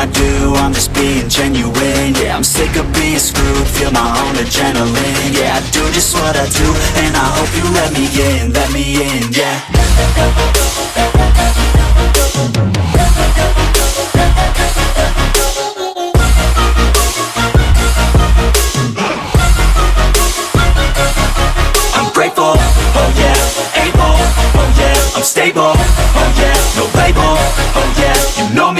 I do, I'm just being genuine. Yeah, I'm sick of being screwed, feel my own adrenaline. Yeah, I do just what I do, and I hope you let me in, let me in, yeah. I'm grateful, oh yeah, able, oh yeah, I'm stable, oh yeah, no label, oh yeah, you know me,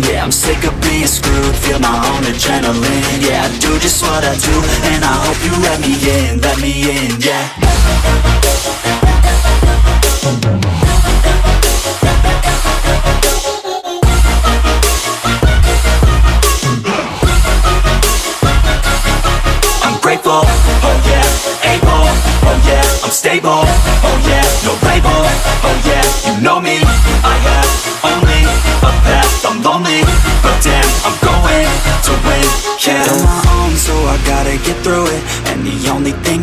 Yeah, I'm sick of being screwed, feel my own adrenaline. Yeah, I do just what I do, and I hope you let me in, let me in, yeah. I'm grateful, oh yeah, able, oh yeah, I'm stable, oh yeah, no label, oh yeah, you know me,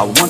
I want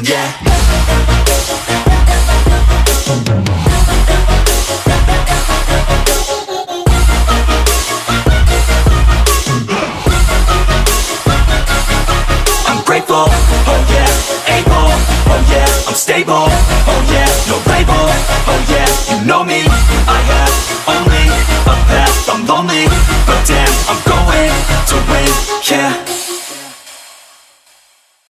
know me